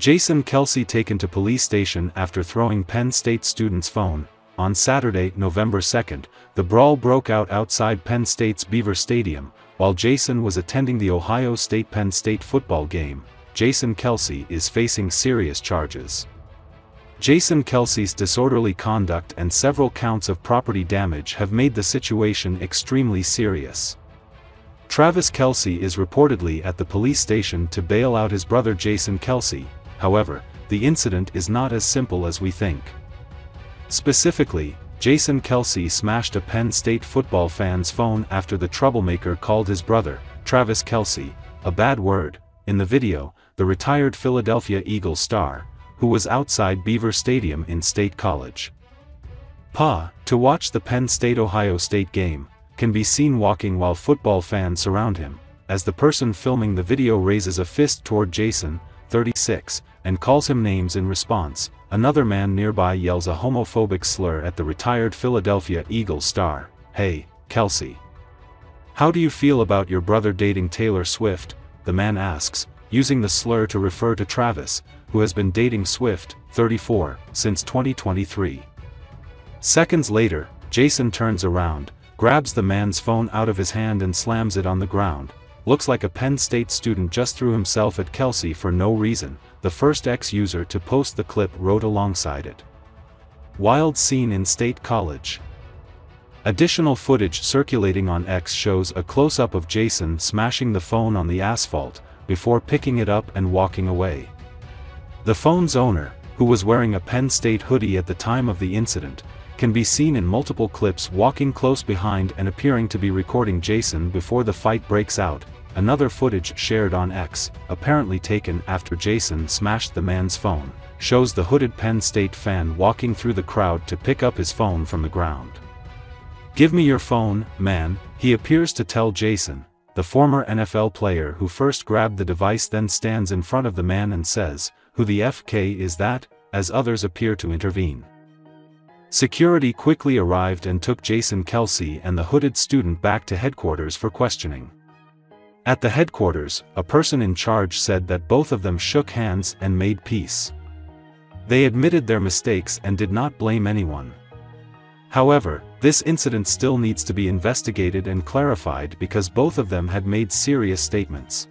Jason Kelce taken to police station after throwing Penn State student's phone. On Saturday, November 2, the brawl broke out outside Penn State's Beaver Stadium, while Jason was attending the Ohio State-Penn State football game. Jason Kelce is facing serious charges. Jason Kelce's disorderly conduct and several counts of property damage have made the situation extremely serious. Travis Kelce is reportedly at the police station to bail out his brother Jason Kelce, however, the incident is not as simple as we think. Specifically, Jason Kelce smashed a Penn State football fan's phone after the troublemaker called his brother, Travis Kelce, a bad word. In the video, the retired Philadelphia Eagles star, who was outside Beaver Stadium in State College. Pa, to watch the Penn State-Ohio State game, can be seen walking while football fans surround him, as the person filming the video raises a fist toward Jason, 36, and calls him names in response, another man nearby yells a homophobic slur at the retired Philadelphia Eagles star, Hey, Kelce. How do you feel about your brother dating Taylor Swift? The man asks, using the slur to refer to Travis, who has been dating Swift, 34, since 2023. Seconds later, Jason turns around, grabs the man's phone out of his hand and slams it on the ground. Looks like a Penn State student just threw himself at Kelce for no reason, the first ex-user to post the clip wrote alongside it. Wild scene in State College. Additional footage circulating on X shows a close-up of Jason smashing the phone on the asphalt, before picking it up and walking away. The phone's owner, who was wearing a Penn State hoodie at the time of the incident, can be seen in multiple clips walking close behind and appearing to be recording Jason before the fight breaks out. Another footage shared on X, apparently taken after Jason smashed the man's phone, shows the hooded Penn State fan walking through the crowd to pick up his phone from the ground. Give me your phone, man, he appears to tell Jason. The former NFL player who first grabbed the device then stands in front of the man and says, who the FK is that, as others appear to intervene. Security quickly arrived and took Jason Kelce and the hooded student back to headquarters for questioning. At the headquarters, a person in charge said that both of them shook hands and made peace. They admitted their mistakes and did not blame anyone. However, this incident still needs to be investigated and clarified because both of them had made serious statements.